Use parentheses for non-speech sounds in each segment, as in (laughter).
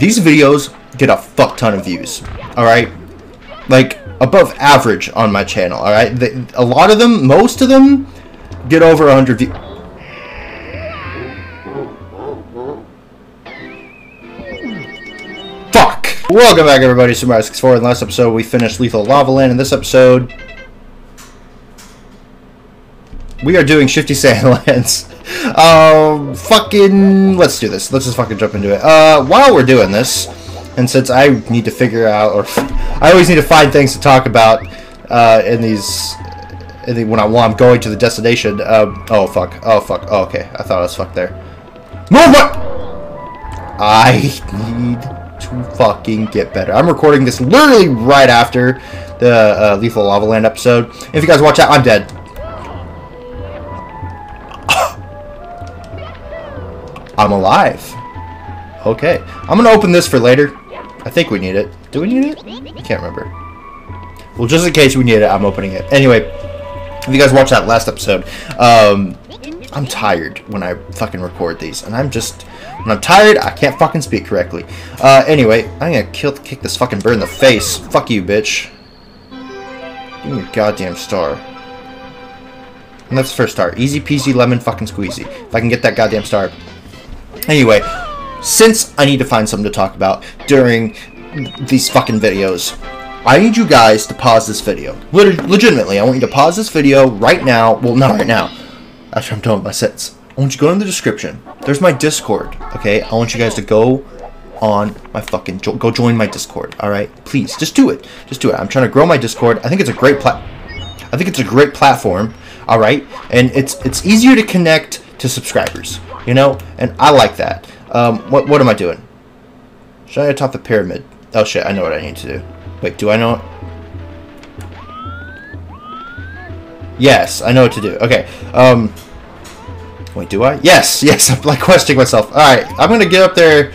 These videos get a fuck ton of views. Alright? Like, above average on my channel. Alright? A lot of them, most of them, get over 100 views. Fuck! Welcome back everybody, to Super64. In the last episode we finished Lethal Lava Land. In this episode, we are doing Shifty Sandlands. (laughs) Um, fucking, let's do this. Let's just fucking jump into it. Uh, while we're doing this, and since I need to figure out, or (laughs) I always need to find things to talk about uh, in these, in the, when, I, when I'm going to the destination. Um, oh fuck, oh fuck, oh, okay. I thought I was fucked there. Move what? I need to fucking get better. I'm recording this literally right after the uh, Lethal Lava Land episode. If you guys watch that, I'm dead. I'm alive. Okay. I'm to open this for later. I think we need it. Do we need it? I can't remember. Well, just in case we need it, I'm opening it. Anyway, if you guys watched that last episode, um, I'm tired when I fucking record these. And I'm just... When I'm tired, I can't fucking speak correctly. Uh, anyway, I'm gonna kill, kick this fucking bird in the face. Fuck you, bitch. Give me your goddamn star. And that's the first star. Easy peasy lemon fucking squeezy. If I can get that goddamn star, Anyway, since I need to find something to talk about during these fucking videos, I need you guys to pause this video. Leg legitimately, I want you to pause this video right now. Well, not right now. After I'm done with my sets. I want you to go in the description. There's my Discord, okay? I want you guys to go on my fucking... Go join my Discord, alright? Please, just do it. Just do it. I'm trying to grow my Discord. I think it's a great plat... I think it's a great platform, alright? And it's it's easier to connect to subscribers you know? And I like that. Um, what, what am I doing? Should I atop the pyramid? Oh shit, I know what I need to do. Wait, do I know? Yes, I know what to do. Okay, um... Wait, do I? Yes, (laughs) yes, I'm like questioning myself. Alright, I'm gonna get up there.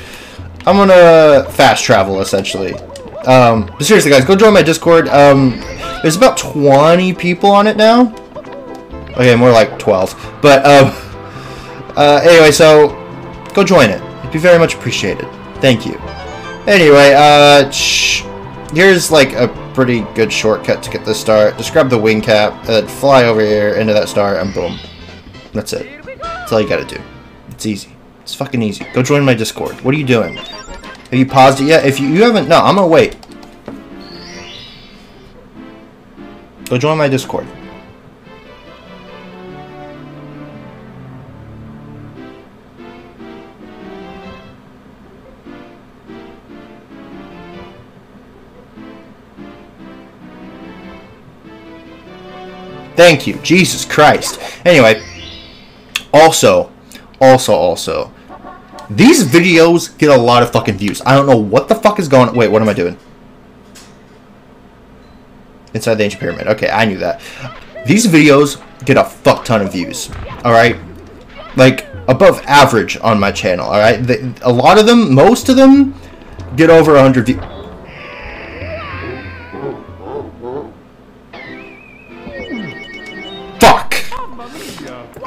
I'm gonna fast travel, essentially. Um, but seriously, guys, go join my Discord. Um, there's about 20 people on it now. Okay, more like 12. But, um... Uh, anyway, so go join it. It'd be very much appreciated. Thank you. Anyway, uh, here's like a pretty good shortcut to get this star. Just grab the wing cap, then fly over here into that star, and boom. That's it. That's all you gotta do. It's easy. It's fucking easy. Go join my Discord. What are you doing? Have you paused it yet? If you, you haven't, no, I'm gonna wait. Go join my Discord. Thank you. Jesus Christ. Anyway, also, also, also, these videos get a lot of fucking views. I don't know what the fuck is going. Wait, what am I doing? Inside the ancient pyramid. Okay, I knew that. These videos get a fuck ton of views. Alright? Like, above average on my channel. Alright? A lot of them, most of them, get over 100 views.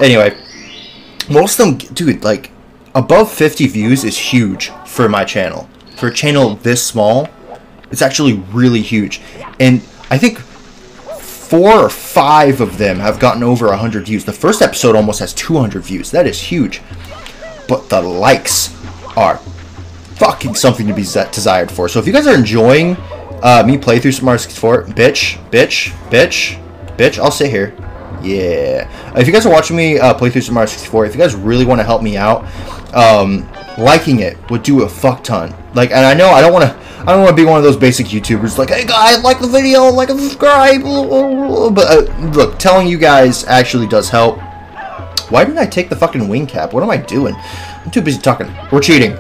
Anyway, most of them, dude, like, above 50 views is huge for my channel. For a channel this small, it's actually really huge. And I think four or five of them have gotten over 100 views. The first episode almost has 200 views. That is huge. But the likes are fucking something to be desired for. So if you guys are enjoying uh, me play through Super Mario 64, bitch, bitch, bitch, bitch, I'll sit here. Yeah. If you guys are watching me uh, play through Super Mario 64, if you guys really want to help me out, um, liking it would do a fuck ton. Like, and I know I don't want to. I don't want to be one of those basic YouTubers like, hey guys, like the video, like and subscribe. But uh, look, telling you guys actually does help. Why didn't I take the fucking wing cap? What am I doing? I'm too busy talking. We're cheating.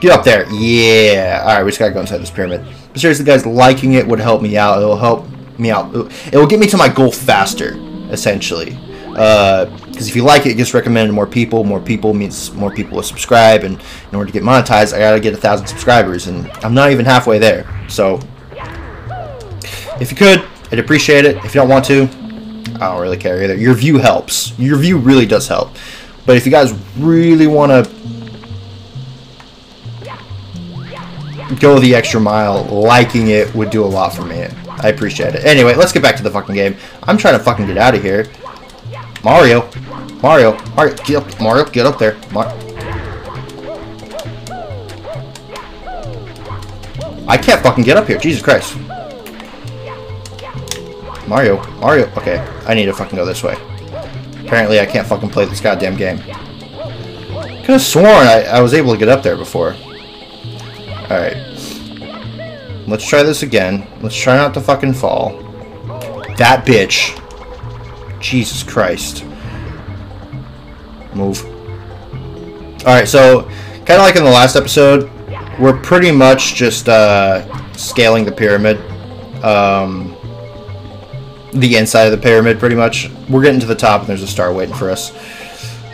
Get up there. Yeah. Alright, we just gotta go inside this pyramid. But seriously, guys, liking it would help me out. It'll help me out. It will get me to my goal faster essentially. Because uh, if you like it, it gets recommended to more people. More people means more people will subscribe, and in order to get monetized, I gotta get a thousand subscribers, and I'm not even halfway there. So, if you could, I'd appreciate it. If you don't want to, I don't really care either. Your view helps. Your view really does help. But if you guys really want to go the extra mile, liking it would do a lot for me. I appreciate it. Anyway, let's get back to the fucking game. I'm trying to fucking get out of here. Mario. Mario. Mario, get up. Mario, get up there. Mar I can't fucking get up here. Jesus Christ. Mario. Mario. Okay, I need to fucking go this way. Apparently I can't fucking play this goddamn game. Could have sworn I, I was able to get up there before. Alright. Let's try this again. Let's try not to fucking fall. That bitch. Jesus Christ. Move. Alright, so, kind of like in the last episode, we're pretty much just uh, scaling the pyramid. Um, the inside of the pyramid, pretty much. We're getting to the top and there's a star waiting for us.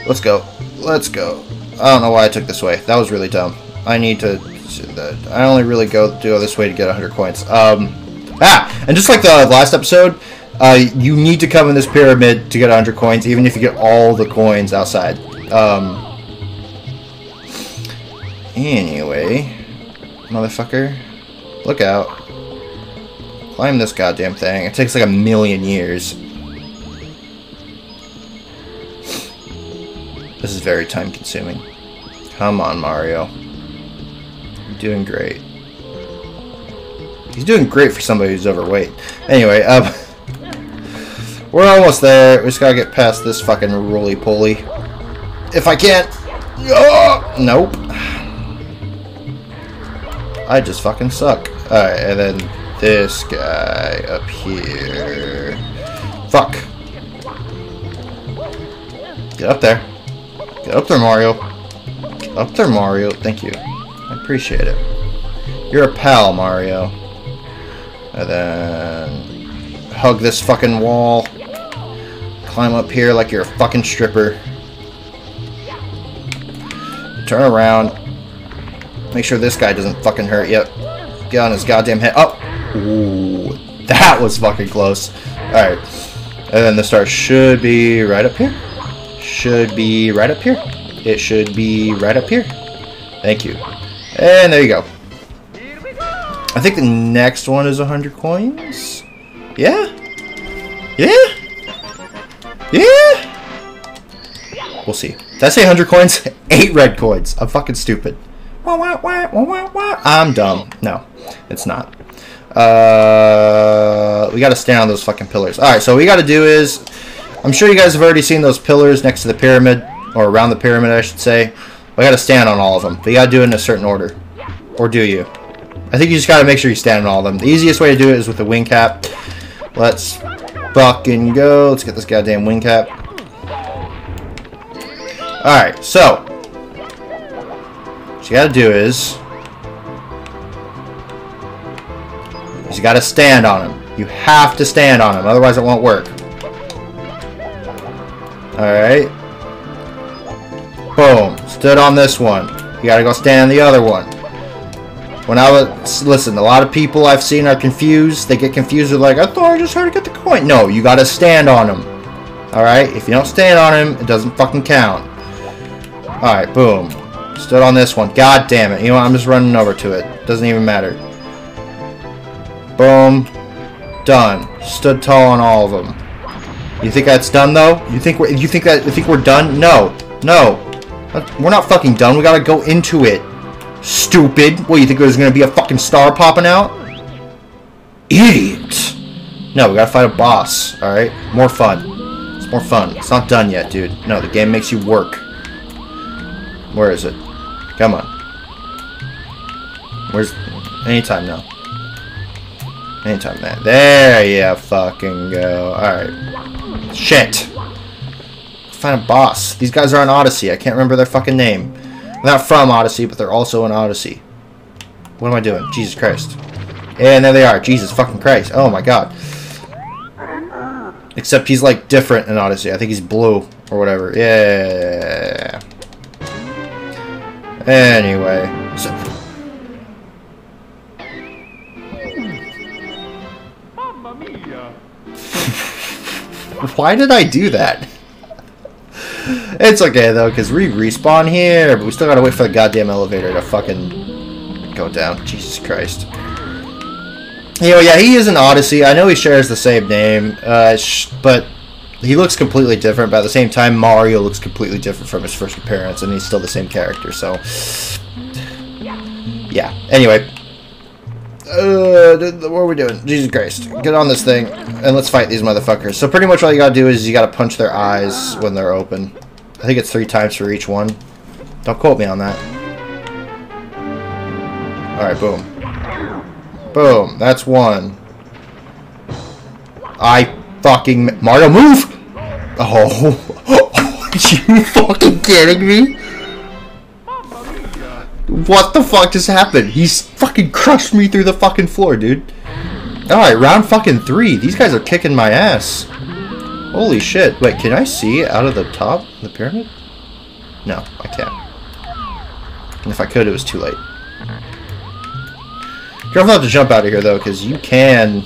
Let's go. Let's go. I don't know why I took this way. That was really dumb. I need to... I only really go go this way to get 100 coins. Um, ah! And just like the last episode, uh, you need to come in this pyramid to get 100 coins, even if you get all the coins outside. Um, anyway, motherfucker, look out. Climb this goddamn thing. It takes like a million years. This is very time consuming. Come on, Mario. Doing great. He's doing great for somebody who's overweight. Anyway, um, (laughs) we're almost there. We just gotta get past this fucking roly-poly. If I can't. Oh, nope. I just fucking suck. Alright, and then this guy up here. Fuck. Get up there. Get up there, Mario. Get up there, Mario. Thank you. Appreciate it. You're a pal, Mario. And then... Hug this fucking wall. Climb up here like you're a fucking stripper. Turn around. Make sure this guy doesn't fucking hurt you. Get on his goddamn head. Oh! Ooh. That was fucking close. Alright. And then the star should be right up here should be right up here. It should be right up here. Thank you. And there you go. I think the next one is 100 coins. Yeah? Yeah? Yeah? We'll see. Did I say 100 coins? (laughs) 8 red coins. I'm fucking stupid. I'm dumb. No, it's not. Uh, we gotta stand on those fucking pillars. Alright, so what we gotta do is I'm sure you guys have already seen those pillars next to the pyramid, or around the pyramid, I should say. We gotta stand on all of them. But you gotta do it in a certain order. Or do you? I think you just gotta make sure you stand on all of them. The easiest way to do it is with the wing cap. Let's fucking go. Let's get this goddamn wing cap. Alright, so. What you gotta do is... is you gotta stand on them. You have to stand on them, otherwise it won't work. Alright. Boom. Stood on this one. You gotta go stand on the other one. When I was... Listen, a lot of people I've seen are confused. They get confused with like, I thought I just heard to get the coin. No, you gotta stand on them. Alright? If you don't stand on him, it doesn't fucking count. Alright, boom. Stood on this one. God damn it. You know what? I'm just running over to it. Doesn't even matter. Boom. Done. Stood tall on all of them. You think that's done though? You think we're you think that you think we're done? No. No. We're not fucking done. We gotta go into it. Stupid. What, you think there's gonna be a fucking star popping out? Idiot. No, we gotta fight a boss. Alright? More fun. It's more fun. It's not done yet, dude. No, the game makes you work. Where is it? Come on. Where's... Anytime now. Anytime that. There you fucking go. Alright. Shit. Find a boss. These guys are on Odyssey. I can't remember their fucking name. They're not from Odyssey, but they're also in Odyssey. What am I doing? Jesus Christ. And there they are. Jesus fucking Christ. Oh my god. Except he's like different in Odyssey. I think he's blue or whatever. Yeah. Anyway. So (laughs) Why did I do that? It's okay though, because we respawn here, but we still gotta wait for the goddamn elevator to fucking go down. Jesus Christ. Know, yeah, he is an Odyssey. I know he shares the same name, uh, but he looks completely different. But at the same time, Mario looks completely different from his first appearance, and he's still the same character. So, yeah. Anyway, uh, what are we doing? Jesus Christ. Get on this thing, and let's fight these motherfuckers. So pretty much all you gotta do is you gotta punch their eyes when they're open. I think it's three times for each one. Don't quote me on that. Alright, boom. Boom. That's one. I fucking... Mario, move! Oh. (laughs) Are you fucking kidding me? What the fuck just happened? He's fucking crushed me through the fucking floor, dude. Alright, round fucking three. These guys are kicking my ass. Holy shit. Wait, can I see out of the top of the pyramid? No, I can't. And if I could, it was too late. Careful not to jump out of here, though, because you can...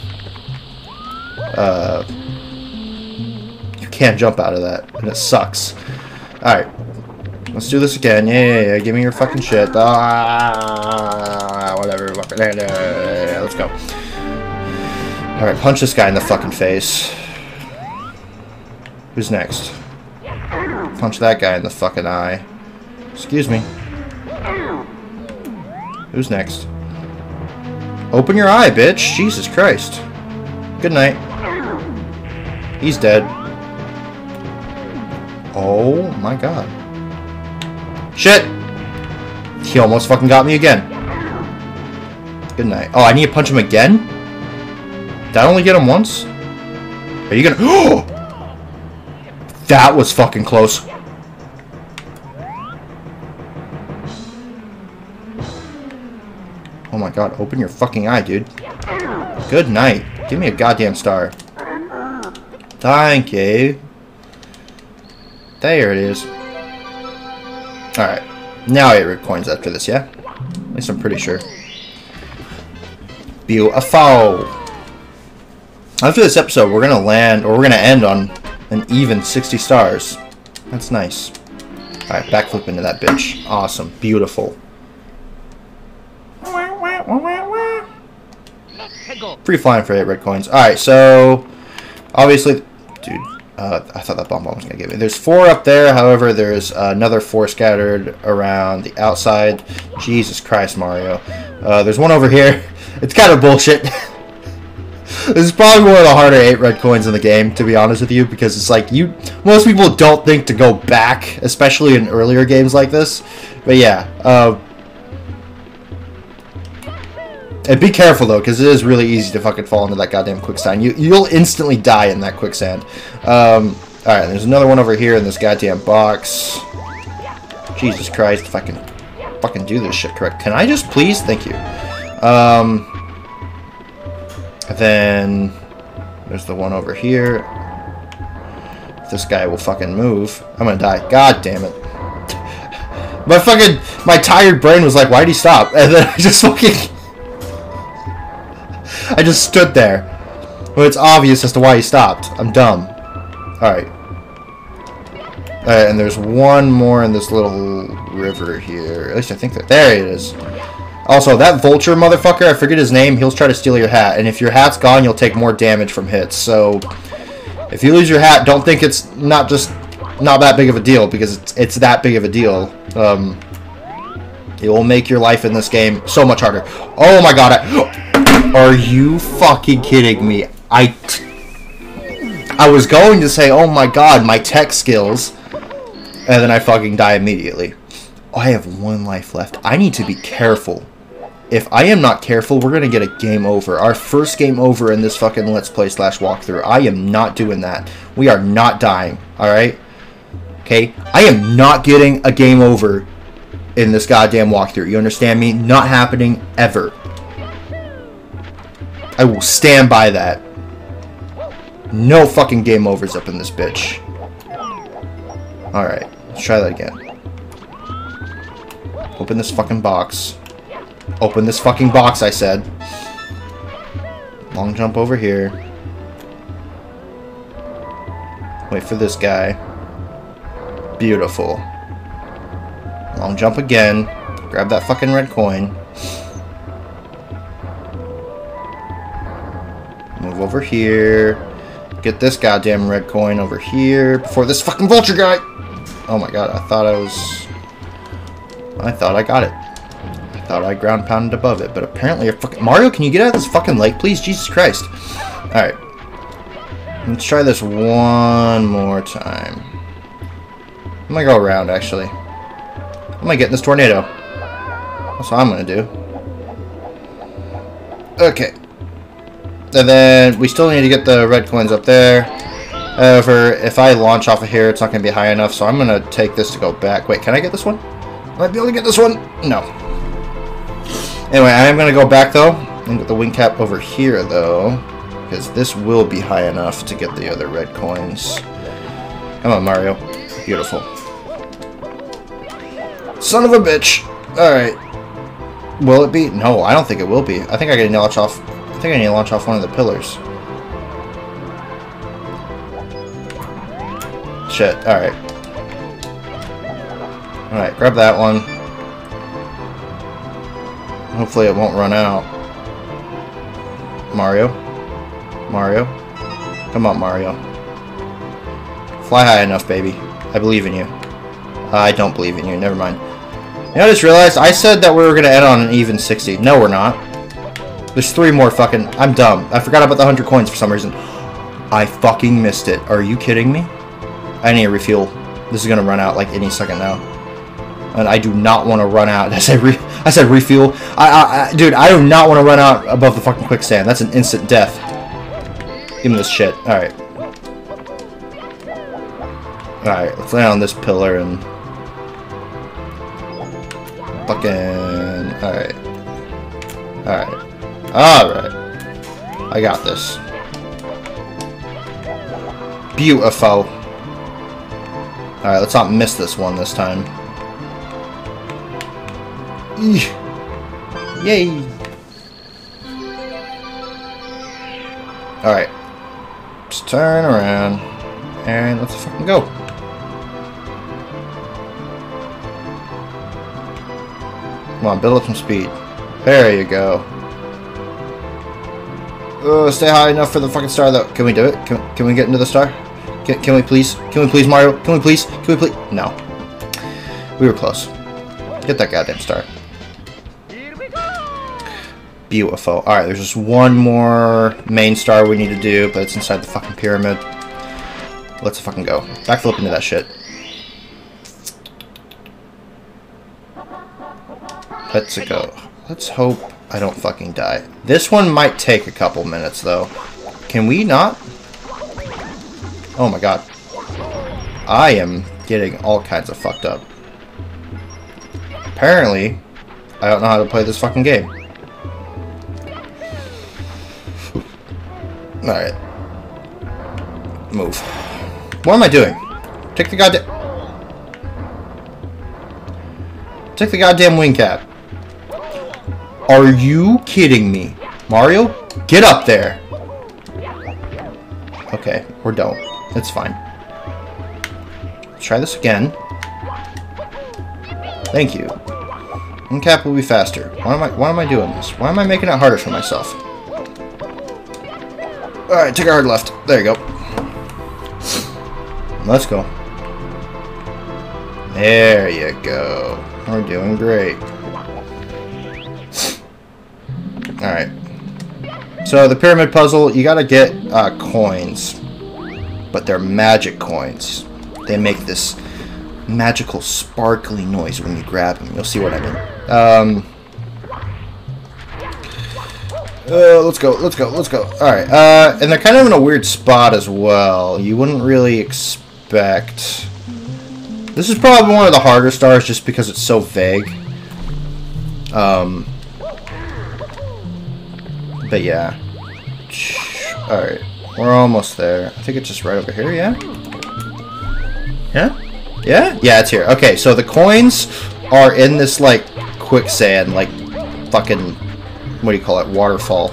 Uh... You can't jump out of that, and it sucks. Alright. Let's do this again. Yeah, yeah, yeah. Give me your fucking shit. Ah, whatever. Let's go. Alright, punch this guy in the fucking face. Who's next? Punch that guy in the fucking eye. Excuse me. Who's next? Open your eye, bitch. Jesus Christ. Good night. He's dead. Oh my god. Shit! He almost fucking got me again. Good night. Oh, I need to punch him again? Did I only get him once? Are you gonna... (gasps) That was fucking close. Oh my god, open your fucking eye, dude. Good night. Give me a goddamn star. Thank you. There it is. Alright. Now 8 red coins after this, yeah? At least I'm pretty sure. Beautiful! After this episode, we're gonna land, or we're gonna end on an even 60 stars. That's nice. Alright, backflip into that bitch. Awesome. Beautiful. Free flying for 8 red coins. Alright, so... Obviously... Dude, uh, I thought that bomb bomb was going to give me. There's four up there. However, there's another four scattered around the outside. Jesus Christ, Mario. Uh, there's one over here. (laughs) It's kind of bullshit. (laughs) this is probably one of the harder 8 red coins in the game, to be honest with you, because it's like, you. most people don't think to go back, especially in earlier games like this. But yeah, and be careful though, because it is really easy to fucking fall into that goddamn quicksand. You you'll instantly die in that quicksand. Um, all right, there's another one over here in this goddamn box. Jesus Christ, if I can fucking do this shit correct. Can I just please? Thank you. Um, then there's the one over here. This guy will fucking move, I'm gonna die. God damn it. (laughs) My fucking, my tired brain was like, why'd he stop? (laughs) And then I just fucking... I just stood there. Well, it's obvious as to why he stopped. I'm dumb. Alright. Alright, and there's one more in this little river here. At least I think that... There it is. Also, that vulture motherfucker, I forget his name, he'll try to steal your hat. And if your hat's gone, you'll take more damage from hits. So, if you lose your hat, don't think it's not just not that big of a deal, because it's, it's that big of a deal. Um, it will make your life in this game so much harder. Oh my god, I... Are you fucking kidding me? I, I was going to say, oh my god, my tech skills. And then I fucking die immediately. Oh, I have one life left. I need to be careful. If I am not careful, we're going to get a game over. Our first game over in this fucking Let's Play slash walkthrough. I am not doing that. We are not dying, alright? Okay? I am not getting a game over in this goddamn walkthrough. You understand me? Not happening ever. I will stand by that. No fucking game overs up in this bitch. Alright, let's try that again. Open this fucking box. Open this fucking box, I said. Long jump over here. Wait for this guy. Beautiful. Long jump again. Grab that fucking red coin. Over here. Get this goddamn red coin over here before this fucking vulture guy. Oh my god, I thought I was... I thought I got it. I thought I ground pounded above it, but apparently I fucking... Mario, can you get out of this fucking lake, please? Jesus Christ. Alright. Let's try this one more time. I'm gonna go around, actually. I'm gonna get in this tornado. That's what I'm gonna do. Okay. And then we still need to get the red coins up there. However, if I launch off of here, it's not going to be high enough, so I'm going to take this to go back. Wait, can I get this one? Might be able to get this one? No. Anyway, I am going to go back, though, and get the wing cap over here, though, because this will be high enough to get the other red coins. Come on, Mario. Beautiful. Son of a bitch. Alright. Will it be? No, I don't think it will be. I think I can launch off I think I need to launch off one of the pillars. Shit, alright. Alright, grab that one. Hopefully it won't run out. Mario? Mario? Come on, Mario. Fly high enough, baby. I believe in you. I don't believe in you, never mind. You know, I just realized I said that we were going to end on an even 60. No, we're not. There's three more fucking... I'm dumb. I forgot about the 100 coins for some reason. I fucking missed it. Are you kidding me? I need to refuel. This is going to run out like any second now. And I do not want to run out. (laughs) I said, I said refuel. I, I, I, dude, I do not want to run out above the fucking quicksand. That's an instant death. Give me this shit. Alright. Alright, let's land on this pillar and... Fucking... Alright. Alright. Alright. I got this. Beautiful. Alright, let's not miss this one this time. Yay! Alright. Just turn around. And let's fucking go. Come on, build up some speed. There you go. Uh, stay high enough for the fucking star, though. Can we do it? Can, can we get into the star? Can, can we please? Can we please, Mario? Can we please? Can we please? No. We were close. Get that goddamn star. Beautiful. Alright, there's just one more main star we need to do, but it's inside the fucking pyramid. Let's fucking go. Backflip into that shit. Let's go. Let's hope I don't fucking die. This one might take a couple minutes, though. Can we not? Oh my god. I am getting all kinds of fucked up. Apparently, I don't know how to play this fucking game. (laughs) Alright. Move. What am I doing? Take the goddamn... Take the goddamn wing cap. Are you kidding me? Mario, get up there. Okay, or don't. It's fine. Let's try this again. Thank you. Wing cap will be faster. Why am I why am I doing this? Why am I making it harder for myself? Alright, take a hard left. There you go. Let's go. There you go. We're doing great. Alright. So the pyramid puzzle, you gotta get uh, coins. But they're magic coins. They make this magical sparkly noise when you grab them. You'll see what I mean. Um, uh, let's go, let's go, let's go. Alright, uh, and they're kind of in a weird spot as well. You wouldn't really expect... This is probably one of the harder stars just because it's so vague. Um, but yeah. Alright. We're almost there. I think it's just right over here, yeah? Yeah? Yeah? Yeah, it's here. Okay, so the coins are in this, like, quicksand, like, fucking, what do you call it, waterfall.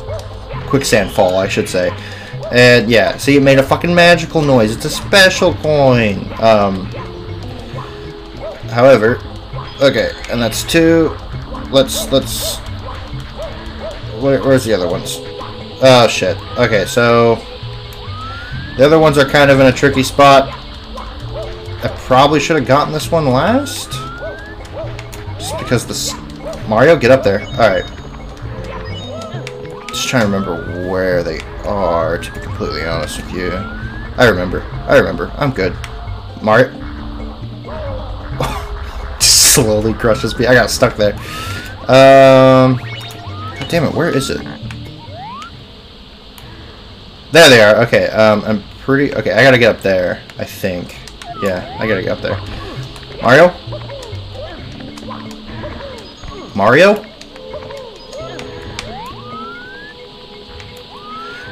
Quicksand fall, I should say. And, yeah, see, it made a fucking magical noise. It's a special coin. Um, however, okay, and that's two. Let's, let's, where, where's the other ones? Oh, shit. Okay, so... The other ones are kind of in a tricky spot. I probably should have gotten this one last. Just because this... Mario, get up there. Alright. Just trying to remember where they are, to be completely honest with you. I remember. I remember. I'm good. Mario... (laughs) Slowly crushes me. I got stuck there. Um... Damn it, where is it? There they are. Okay, um, I'm pretty... Okay, I gotta get up there, I think. Yeah, I gotta get up there. Mario? Mario?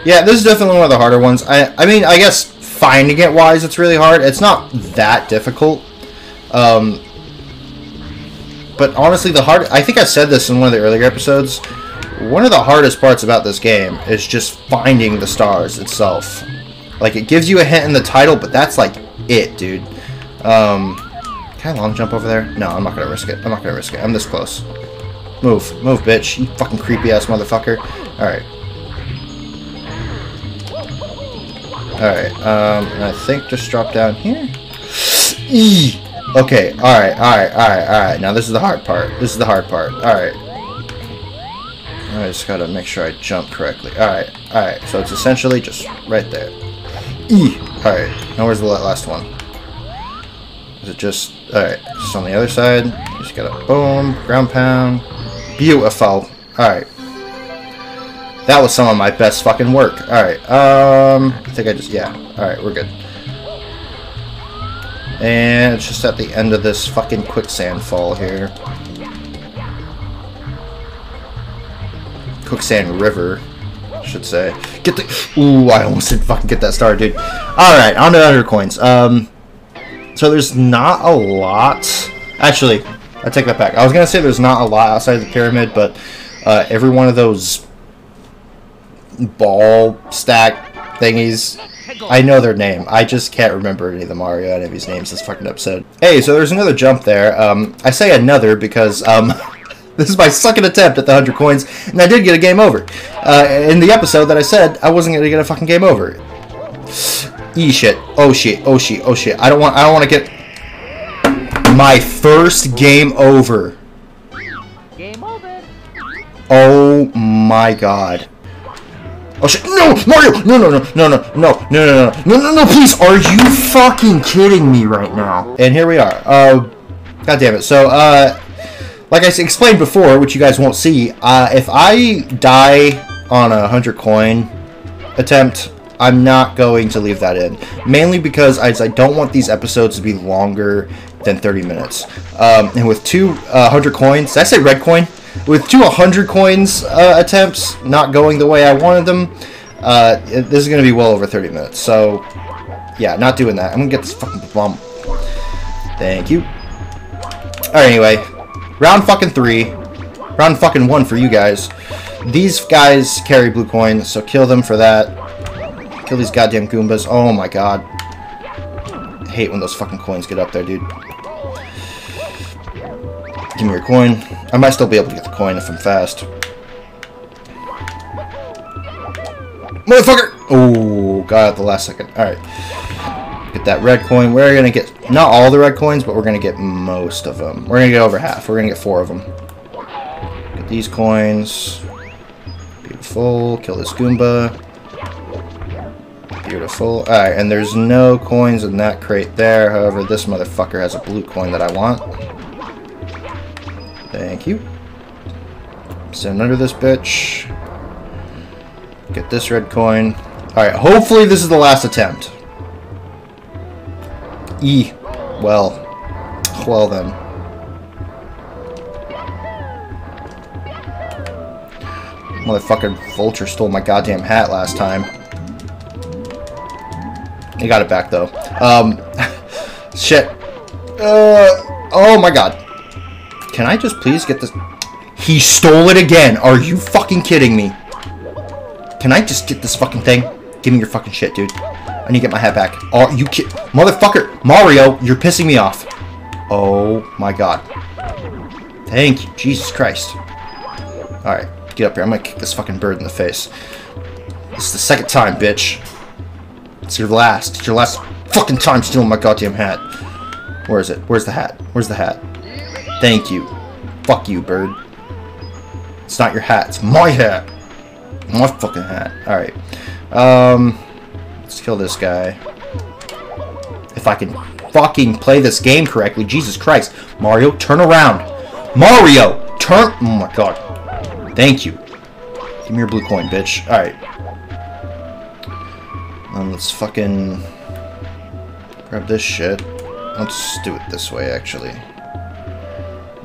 Yeah, this is definitely one of the harder ones. I, I mean, I guess finding it wise, it's really hard. It's not that difficult. Um, but honestly, the hard... I think I said this in one of the earlier episodes. One of the hardest parts about this game is just finding the stars itself. Like, it gives you a hint in the title, but that's, like, it, dude. Um, can I long jump over there? No, I'm not gonna risk it. I'm not gonna risk it. I'm this close. Move. Move, bitch. You fucking creepy-ass motherfucker. Alright. Alright, um, I think just drop down here. Eee! Okay, alright, alright, alright, alright. Now this is the hard part. This is the hard part. Alright. I just gotta make sure I jump correctly. Alright, alright. So it's essentially just right there. E. Alright, now where's the last one? Is it just... Alright, just on the other side. Just gotta... Boom. Ground pound. Beautiful. Alright. That was some of my best fucking work. Alright, um... I think I just... Yeah. Alright, we're good. And it's just at the end of this fucking quicksand fall here. Quicksand River, should say. Get the... Ooh, I almost didn't fucking get that star, dude. Alright, on to other Coins. Um, so there's not a lot... Actually, I take that back. I was to say there's not a lot outside the pyramid, but uh, every one of those ball stack thingies I know their name. I just can't remember any of the Mario enemies' names this fucking episode. Hey, so there's another jump there. Um, I say another because um, (laughs) This is my second attempt at the 100 coins, and I did get a game over. Uh, in the episode that I said, I wasn't going to get a fucking game over. E shit. Oh shit. Oh shit. Oh shit. I don't want I don't want to get my first game over. Game over. Oh my god. Oh shit. No, Mario. No, no, no. No, no. No. No, no, no. No, no, no. Please. Are you fucking kidding me right now? And here we are. Uh God damn it. So, uh like I explained before, which you guys won't see, uh, if I die on a hundred coin attempt, I'm not going to leave that in. Mainly because I, I don't want these episodes to be longer than 30 minutes. Um, and with two uh, 100 coins, did I say red coin? with two 100 coins uh, attempts not going the way I wanted them, uh, it, this is going to be well over 30 minutes. So, yeah, not doing that. I'm going to get this fucking bump. Thank you. Alright, anyway. Round fucking three. Round fucking one for you guys. These guys carry blue coins, so kill them for that. Kill these goddamn Goombas. Oh my god. I hate when those fucking coins get up there, dude. Give me your coin. I might still be able to get the coin if I'm fast. Motherfucker! Oh, got it the last second. Alright. Get that red coin. We're going to get, not all the red coins, but we're going to get most of them. We're going to get over half. We're going to get four of them. Get these coins. Beautiful. Kill this Goomba. Beautiful. Alright, and there's no coins in that crate there. However, this motherfucker has a blue coin that I want. Thank you. Send under this bitch. Get this red coin. Alright, hopefully this is the last attempt. E. Well. Well then. Motherfucking vulture stole my goddamn hat last time. He got it back though. Um, (laughs) shit. Uh, oh my god. Can I just please get this? He stole it again. Are you fucking kidding me? Can I just get this fucking thing? Give me your fucking shit, dude. I need to get my hat back. Oh, you kid? Motherfucker! Mario, you're pissing me off. Oh my god. Thank you. Jesus Christ. Alright, get up here. I'm gonna kick this fucking bird in the face. This is the second time, bitch. It's your last. It's your last fucking time stealing my goddamn hat. Where is it? Where's the hat? Where's the hat? Thank you. Fuck you, bird. It's not your hat. It's my hat. My fucking hat. Alright. Um, let's kill this guy. If I can fucking play this game correctly. Jesus Christ. Mario, turn around. Mario! Turn... Oh my god. Thank you. Give me your blue coin, bitch. Alright. Um, let's fucking... Grab this shit. Let's do it this way, actually.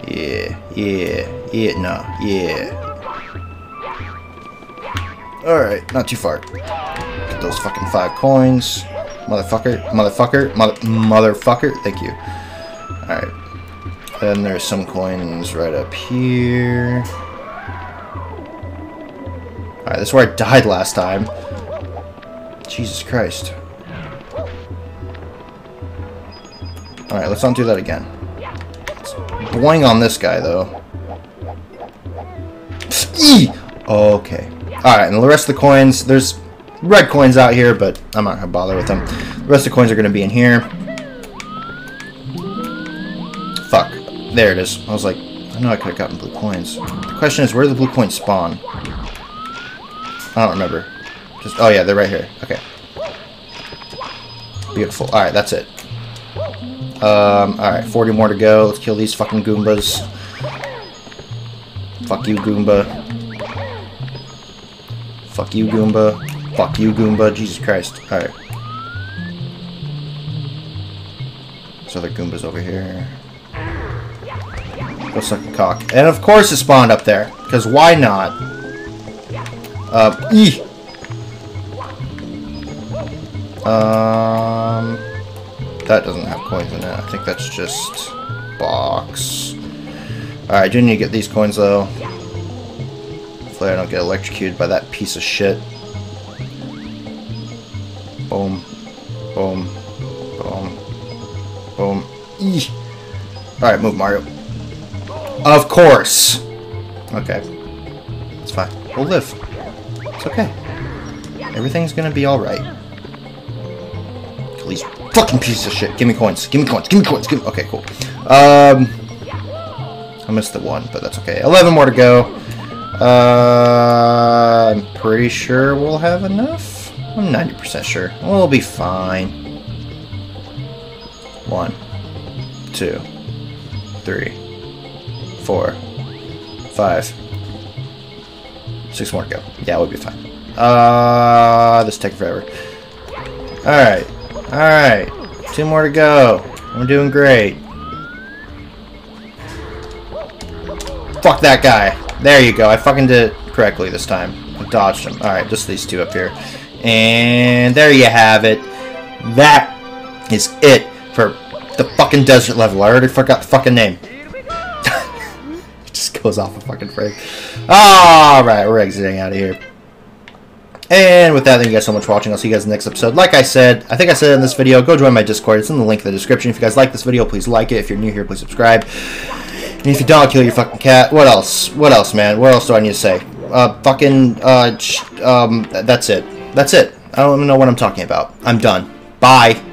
Yeah, yeah, yeah, no, yeah. Alright, not too far. Get those fucking five coins. Motherfucker, motherfucker, mother, motherfucker. Thank you. Alright. Then there's some coins right up here. Alright, this is where I died last time. Jesus Christ. Alright, let's not do that again. Let's boing on this guy, though. Eee! Okay. Alright, and the rest of the coins, there's red coins out here, but I'm not going to bother with them. The rest of the coins are going to be in here. Fuck. There it is. I was like, I know I could have gotten blue coins. The question is, where do the blue coins spawn? I don't remember. Just, oh yeah, they're right here. Okay. Beautiful. Alright, that's it. Um, alright, 40 more to go. Let's kill these fucking Goombas. Fuck you, Goomba. Fuck you, Goomba. Fuck you, Goomba. Jesus Christ. Alright. There's other Goombas over here. Go suck a cock. And of course it spawned up there. Because why not? Uh, ee! Um, that doesn't have coins in it. I think that's just box. Alright, I do need to get these coins though. Hopefully I don't get electrocuted by that piece of shit. Boom. Boom. Boom. Boom. Eeh. Alright, move Mario. Of course! Okay. It's fine. We'll live. It's okay. Everything's gonna be alright. These fucking pieces of shit. Give me coins. Give me coins. Give me coins. Give me... Okay, cool. Um, I missed the one, but that's okay. 11 more to go. Uh, I'm pretty sure we'll have enough. I'm 90% sure. We'll be fine. One, two, three, four, five, six more to go. Yeah, we'll be fine. Uh, this take forever. Alright. Alright. Two more to go. I'm doing great. Fuck that guy. There you go. I fucking did it correctly this time. I dodged him. Alright, just these two up here. And there you have it. That is it for the fucking desert level. I already forgot the fucking name. (laughs) it just goes off a fucking frame. Alright, we're exiting out of here. And with that, thank you guys so much for watching. I'll see you guys in the next episode. Like I said, I think I said in this video, go join my Discord. It's in the link in the description. If you guys like this video, please like it. If you're new here, please subscribe. And if you don't, kill your fucking cat. What else? What else, man? What else do I need to say? Uh, fucking, uh, um, that's it. That's it. I don't even know what I'm talking about. I'm done. Bye.